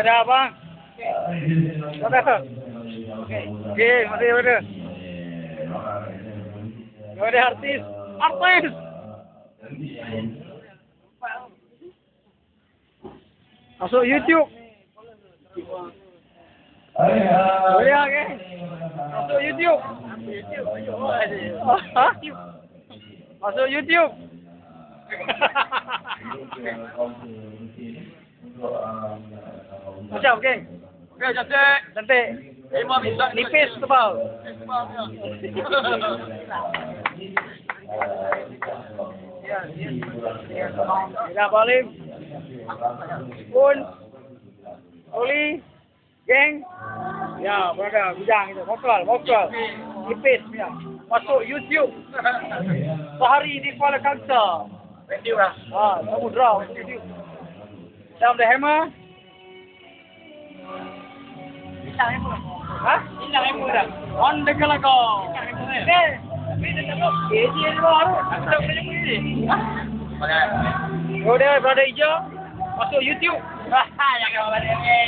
Okey dah bang. Mana? Okey, mana mana? Mana artis? Artis. Masuk YouTube. Boleh ah ke? Masuk YouTube. Ha? Masuk YouTube. Macam okey. Okey, cantik. Cantik. Lima minta Nipis tebal. Dah balik. Pun. Oli. Geng. Ya, berada bujang itu. Vokal, vokal. Nipis ya. Masuk YouTube. Sehari di Kuala Kangsar. Thank you lah. Ha, samudra YouTube. Dah hammer. Ha? Hilang ilmu dah. On the kau. Eh, Eh, dia baru. tak boleh ni. Oh dia berada hijau. Masuk YouTube. Haha, jangan balik ni.